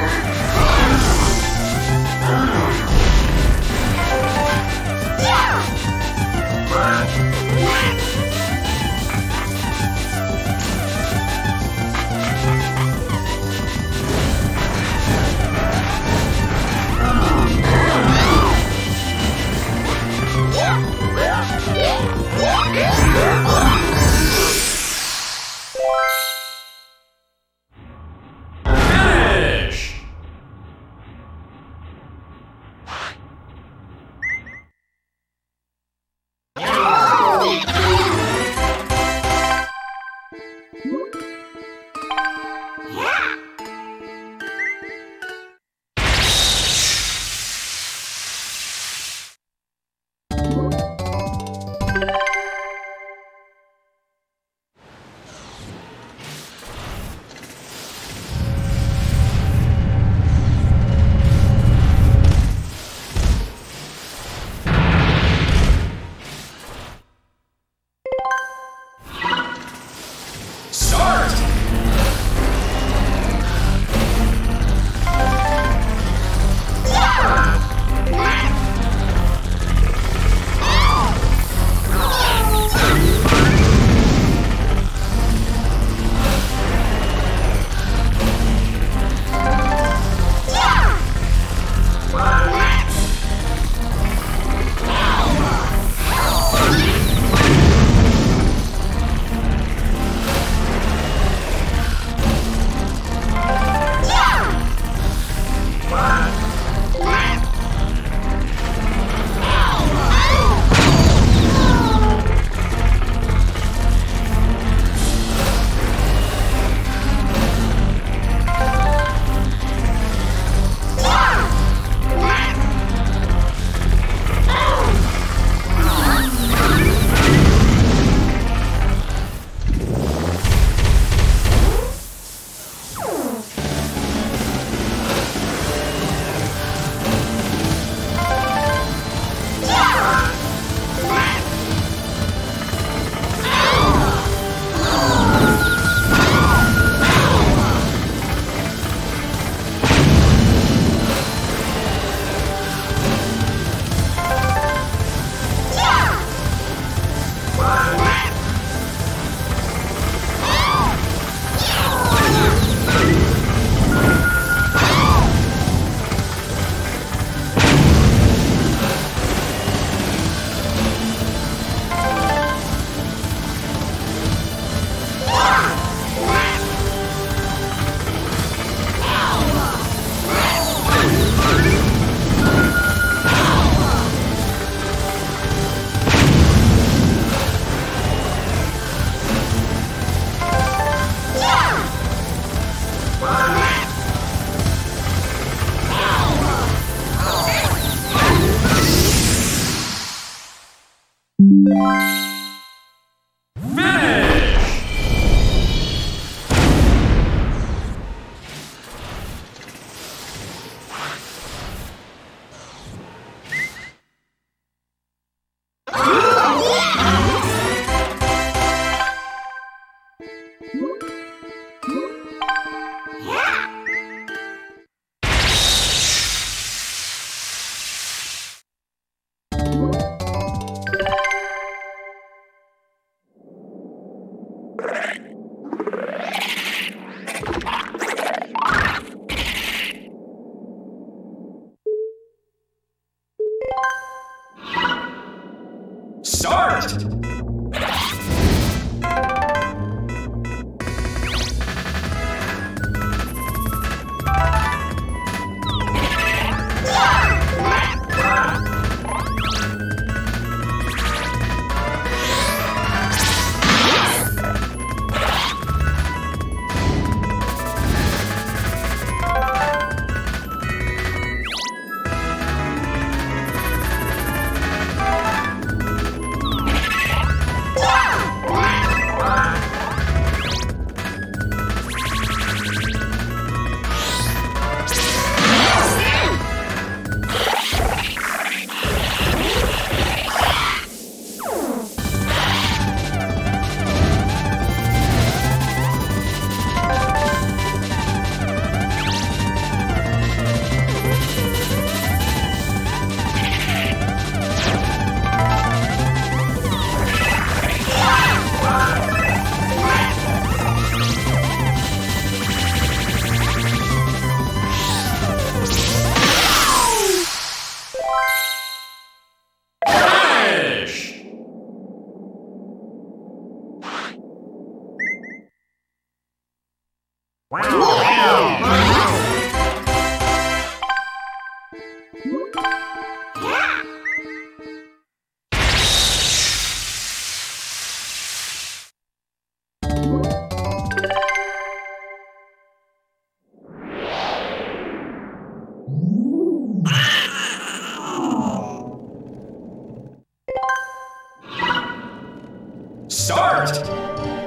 Yeah. Podcast.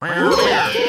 Wow.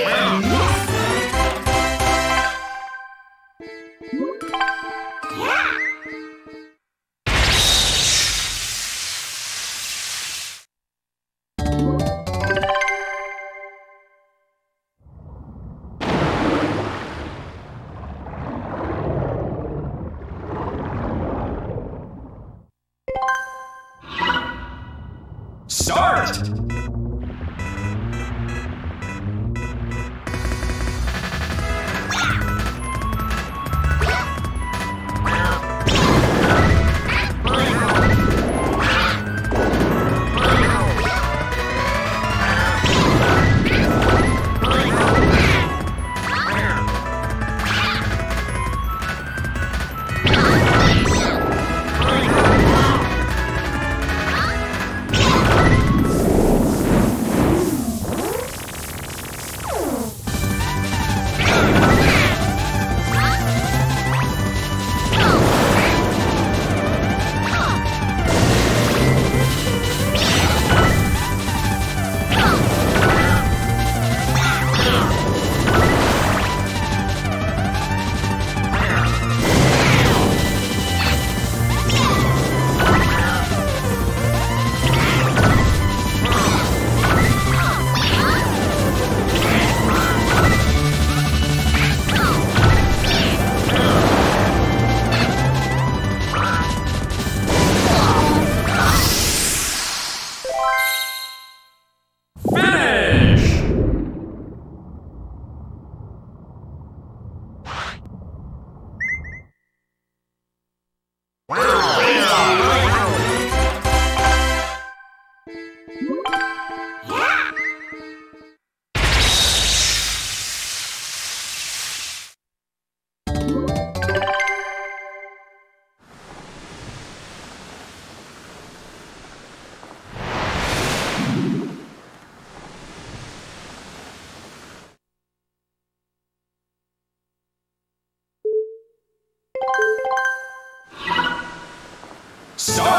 Start!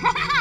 Ha ha ha!